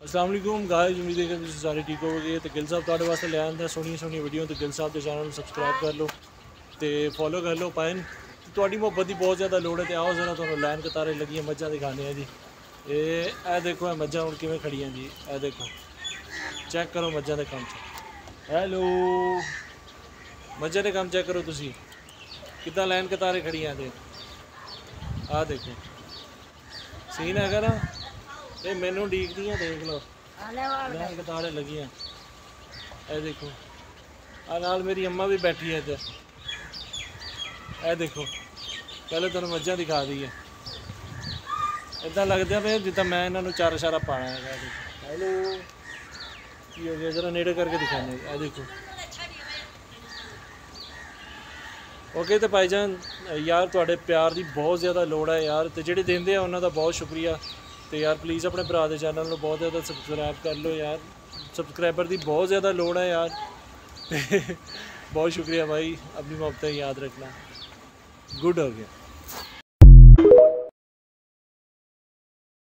असलम गाय उम्मीद है कि सारे ठीक हो गए तो गिल साहब थोड़े वास्ते ले आंदा सोहनी सोहनी वीडियो। तो गिल साहब के चैनल सबसक्राइब कर लो तो फॉलो कर लो पाइन थोड़ी तो मुहब्बत की बहुत ज़्यादा लड़ है तो आओ जरा थोड़ा लाइन कतारे लगी मझा दिखाने हैं जी। ए देखो है मझा हूँ किमें खड़ी हैं जी। ए देखो चेक करो मझा के काम हैलो मझा के काम चेक करो तुम कितना लाइन कतारे खड़ी हैं आ देखो। सीन है ना? ਇਹ ਮੈਨੂੰ ਡੀਕਦੀਆਂ ਦੇਖ ਲਓ। ਲਾਈਨ ਕਤਾਰੇ ਲੱਗੀਆਂ। ਇਹ ਦੇਖੋ। ਆ ਨਾਲ ਮੇਰੀ ਅੰਮਾ ਵੀ ਬੈਠੀ ਹੈ ਇੱਧਰ। ਇਹ ਦੇਖੋ। ਪਹਿਲੇ ਤੁਹਾਨੂੰ ਮੱਝਾਂ ਦਿਖਾ ਦਈਏ। ਇਦਾਂ ਲੱਗਦਾ ਪਿਆ ਜਿੱਦਾਂ ਮੈਂ ਇਹਨਾਂ ਨੂੰ ਚਾਰ ਇਸ਼ਾਰਾ ਪਾਣਾ ਹੈਗਾ। ਹੈਲੋ। ਕੀ ਹੋ ਗਿਆ? ਜਰਾ ਨੇੜੇ ਕਰਕੇ ਦਿਖਾਣੇ ਇਹ ਦੇਖੋ। ਓਕੇ ਤੇ ਭਾਈਜਾਨ ਯਾਰ ਤੁਹਾਡੇ ਪਿਆਰ ਦੀ ਬਹੁਤ ਜ਼ਿਆਦਾ ਲੋੜ ਹੈ ਯਾਰ ਤੇ ਜਿਹੜੇ ਦਿੰਦੇ ਆ ਉਹਨਾਂ ਦਾ ਬਹੁਤ ਸ਼ੁਕਰੀਆ। ਤੇ ਯਾਰ ਪਲੀਜ਼ ਆਪਣੇ ਭਰਾ ਦੇ ਚੈਨਲ ਨੂੰ ਬਹੁਤ ਜ਼ਿਆਦਾ ਸਬਸਕ੍ਰਾਈਬ ਕਰ ਲਓ ਯਾਰ। ਸਬਸਕ੍ਰਾਈਬਰ ਦੀ ਬਹੁਤ ਜ਼ਿਆਦਾ ਲੋੜ ਹੈ ਯਾਰ। ਤੇ ਬਹੁਤ ਸ਼ੁਕਰੀਆ ਭਾਈ ਆਪਣੀ ਮੁਹੱਬਤਾਂ ਯਾਦ ਰੱਖਣਾ। ਗੁੱਡ ਹੋ ਗਿਆ।